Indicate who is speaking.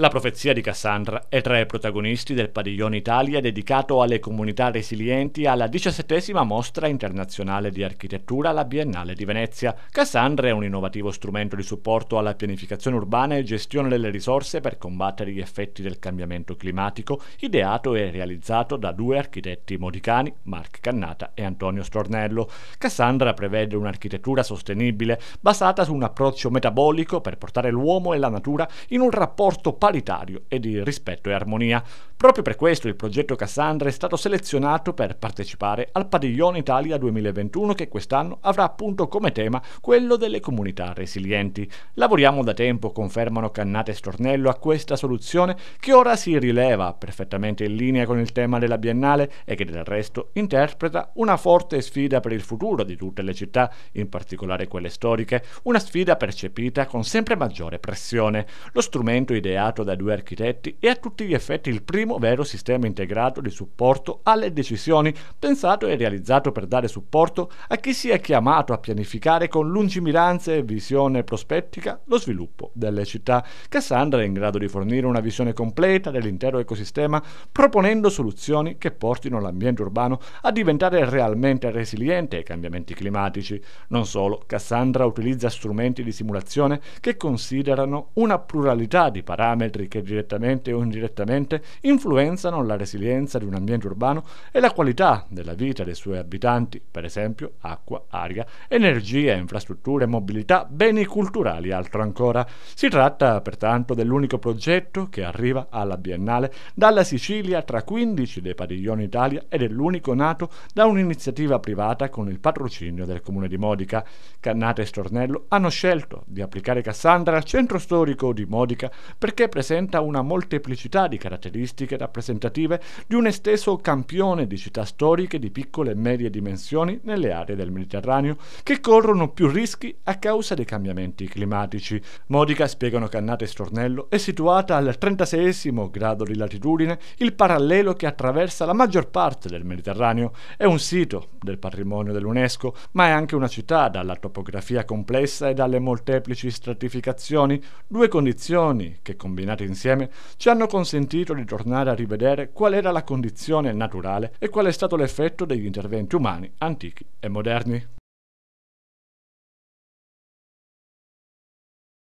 Speaker 1: La profezia di Cassandra è tra i protagonisti del padiglione Italia dedicato alle comunità resilienti alla diciassettesima mostra internazionale di architettura alla Biennale di Venezia. Cassandra è un innovativo strumento di supporto alla pianificazione urbana e gestione delle risorse per combattere gli effetti del cambiamento climatico, ideato e realizzato da due architetti modicani, Mark Cannata e Antonio Stornello. Cassandra prevede un'architettura sostenibile basata su un approccio metabolico per portare l'uomo e la natura in un rapporto paritario e di rispetto e armonia. Proprio per questo il progetto Cassandra è stato selezionato per partecipare al Padiglione Italia 2021 che quest'anno avrà appunto come tema quello delle comunità resilienti. Lavoriamo da tempo, confermano Cannate e Stornello, a questa soluzione che ora si rileva perfettamente in linea con il tema della Biennale e che del resto interpreta una forte sfida per il futuro di tutte le città, in particolare quelle storiche, una sfida percepita con sempre maggiore pressione. Lo strumento ideato da due architetti è a tutti gli effetti il primo vero sistema integrato di supporto alle decisioni, pensato e realizzato per dare supporto a chi si è chiamato a pianificare con lungimiranza e visione prospettica lo sviluppo delle città. Cassandra è in grado di fornire una visione completa dell'intero ecosistema, proponendo soluzioni che portino l'ambiente urbano a diventare realmente resiliente ai cambiamenti climatici. Non solo, Cassandra utilizza strumenti di simulazione che considerano una pluralità di parametri parametri che direttamente o indirettamente influenzano la resilienza di un ambiente urbano e la qualità della vita dei suoi abitanti, per esempio acqua, aria, energia, infrastrutture, mobilità, beni culturali e altro ancora. Si tratta pertanto dell'unico progetto che arriva alla Biennale dalla Sicilia tra 15 dei padiglioni Italia ed è l'unico nato da un'iniziativa privata con il patrocinio del comune di Modica. Cannata e Stornello hanno scelto di applicare Cassandra al centro storico di Modica perché presenta una molteplicità di caratteristiche rappresentative di un esteso campione di città storiche di piccole e medie dimensioni nelle aree del Mediterraneo che corrono più rischi a causa dei cambiamenti climatici. Modica, spiegano Cannate e Stornello, è situata al 36 grado di latitudine, il parallelo che attraversa la maggior parte del Mediterraneo. È un sito del patrimonio dell'UNESCO, ma è anche una città dalla topografia complessa e dalle molteplici stratificazioni, due condizioni che combinano combinati insieme, ci hanno consentito di tornare a rivedere qual era la condizione naturale e qual è stato l'effetto degli interventi umani antichi e moderni.